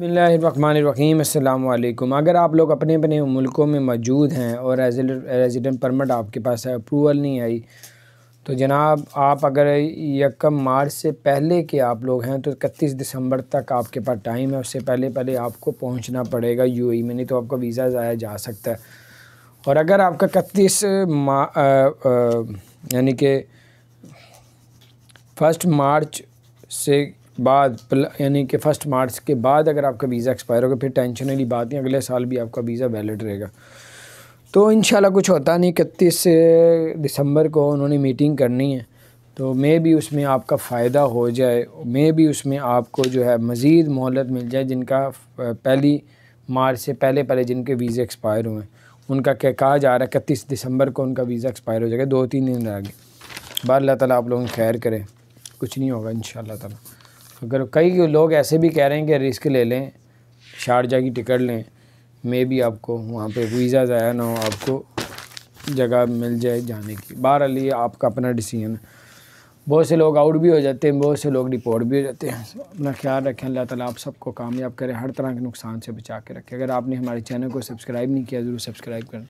बसमीम अल्लाम अगर आप लोग अपने अपने मुल्कों में मौजूद हैं और रेजिडेंट परमिट आपके पास है, अप्रूवल नहीं आई तो जनाब आप अगर यकम मार्च से पहले के आप लोग हैं तो इकतीस दिसंबर तक आपके पास टाइम है। उससे पहले पहले आपको पहुँचना पड़ेगा यूएई में, नहीं तो आपका वीज़ा ज़ाया जा सकता है। और अगर आपका इकतीस यानी कि फ़र्स्ट मार्च से बाद यानी कि फ़र्स्ट मार्च के बाद अगर आपका वीज़ा एक्सपायर होगा, फिर टेंशन वाली बात नहीं, अगले साल भी आपका वीज़ा वैलिड रहेगा। तो इन कुछ होता नहीं, इकतीस दिसंबर को उन्होंने मीटिंग करनी है। तो मे भी उसमें आपका फ़ायदा हो जाए मे भी उसमें आपको जो है मज़ीद मोहलत मिल जाए, जिनका पहली मार्च से पहले पहले जिनके वीज़े एक्सपायर हुए हैं। उनका क्या कहा जा रहा है, इकतीस दिसंबर को उनका वीज़ा एक्सपायर हो जाएगा, दो तीन दिन आगे। बार अल्लाह ताला आप लोगों खैर करें। कुछ नहीं होगा इन ताला। अगर कई लोग ऐसे भी कह रहे हैं कि रिस्क ले लें, शारजा की टिकट लें मे भी आपको वहाँ पे वीज़ा ज़ाया ना हो, आपको जगह मिल जाए जाने की। बार अली आपका अपना डिसीज़न है। बहुत से लोग आउट भी हो जाते हैं, बहुत से लोग रिपोर्ट भी हो जाते हैं। अपना ख्याल रखें, अल्लाह ताला आप सबको कामयाब करें, हर तरह के नुकसान से बचा के रखें। अगर आपने हमारे चैनल को सब्सक्राइब नहीं किया, ज़रूर सब्सक्राइब करें।